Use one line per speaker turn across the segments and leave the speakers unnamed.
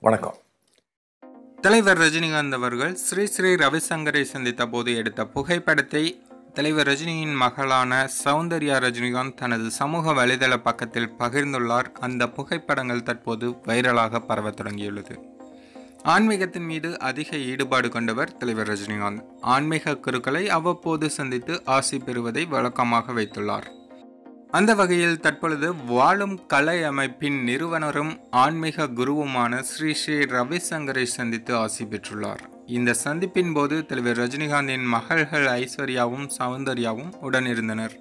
வணக்கம்.
தலைவர் ரஜினிகாந்த் அவர்கள் ஸ்ரீ ஸ்ரீ ரவிசங்கரை சந்தித்த போது எடுத்த புகைப்படத்தை தலைவர் ரஜினியின் மகளான சௌந்தர்யா ரஜினிகாந்த் தனது சமூக வலைதள பக்கத்தில் பகிர்ந்துள்ளார். அந்த புகைப்படங்கள் தற்போது வைரலாக பரவத் தொடங்கியுள்ளது. ஆன்மீகத்தின் மீது அதிக ஈடுபாடு கொண்டவர் தலைவர் ரஜினிகாந்த். ஆன்மீக குருக்களை அவ்வப்போது சந்தித்து ஆசி பெறுவதை வழக்கமாக வைத்துள்ளார். அந்த வகையில் தற்பொழுது வாழும் கலை அமைப்பின் நிறுவனரும் ஆன்மீக குருவுமான ஸ்ரீ ஸ்ரீ ரவிசங்கரை சந்தித்து ஆசி பெற்றுள்ளார். இந்த சந்திப்பின் போது தலைவர் ரஜினிகாந்தின் மகள்கள் ஐஸ்வர்யாவும் சௌந்தர்யாவும் உடனிருந்தனர்.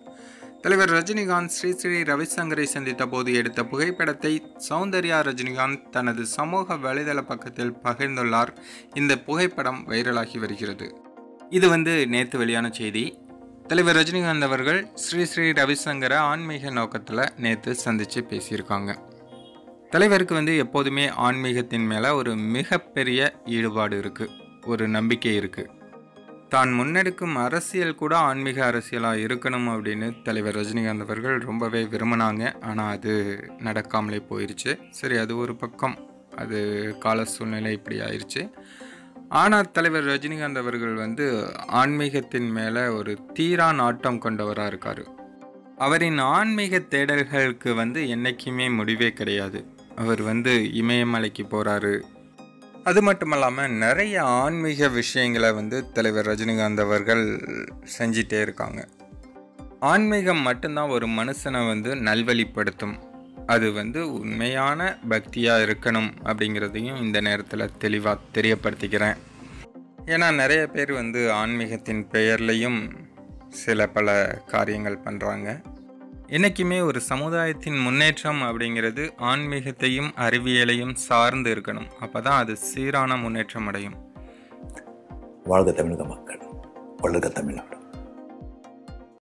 தலைவர் ரஜினிகாந்த் ஸ்ரீ ஸ்ரீ ரவிசங்கரை சந்தித்த போது எடுத்த புகைப்படத்தை சௌந்தர்யா ரஜினிகாந்த் தனது சமூக வலைதள பக்கத்தில் பகிர்ந்துள்ளார். இந்த புகைப்படம் வைரலாகி வருகிறது. இது வந்து நேற்று வெளியான செய்தி. தலைவர் ரஜினிகாந்த் அவர்கள் ஸ்ரீ ஸ்ரீ ரவிசங்கரை ஆன்மீக நோக்கத்தில் நேற்று சந்தித்து பேசியிருக்காங்க. தலைவருக்கு வந்து எப்போதுமே ஆன்மீகத்தின் மேலே ஒரு மிகப்பெரிய ஈடுபாடு இருக்குது ஒரு நம்பிக்கை இருக்குது தான் முன்னெடுக்கும் அரசியல் கூட ஆன்மீக அரசியலாக இருக்கணும் அப்படின்னு தலைவர் ரஜினிகாந்த் அவர்கள் ரொம்பவே விரும்பினாங்க. ஆனால் அது நடக்காமலே போயிடுச்சு சரி அது ஒரு பக்கம். அது கால சூழ்நிலை இப்படி ஆயிடுச்சு ஆனால் தலைவர் ரஜினிகாந்த் அவர்கள் வந்து ஆன்மீகத்தின் மேலே ஒரு தீரா நாட்டம் கொண்டவராக இருக்கார். அவரின் ஆன்மீக தேடல்களுக்கு வந்து என்றைக்குமே முடிவே கிடையாது. அவர் வந்து இமயமலைக்கு போகிறாரு அது மட்டும் இல்லாமல் நிறைய ஆன்மீக விஷயங்களை வந்து தலைவர் ரஜினிகாந்த் அவர்கள் செஞ்சிட்டே இருக்காங்க. ஆன்மீகம் மட்டும்தான் ஒரு மனுஷனை வந்து நல்வழிப்படுத்தும். அது வந்து உண்மையான பக்தியாக இருக்கணும் அப்படிங்கிறதையும் இந்த நேரத்தில் தெளிவாக தெரியப்படுத்திக்கிறேன். ஏன்னா நிறைய பேர் வந்து ஆன்மீகத்தின் பெயர்லையும் சில பல காரியங்கள் பண்ணுறாங்க என்றைக்குமே ஒரு சமுதாயத்தின் முன்னேற்றம் அப்படிங்கிறது ஆன்மீகத்தையும் அறிவியலையும் சார்ந்து இருக்கணும். அப்போ தான் அது சீரான முன்னேற்றம் அடையும்.
வாழ்க தமிழக மக்கள். வளர்க தமிழ்நாடு.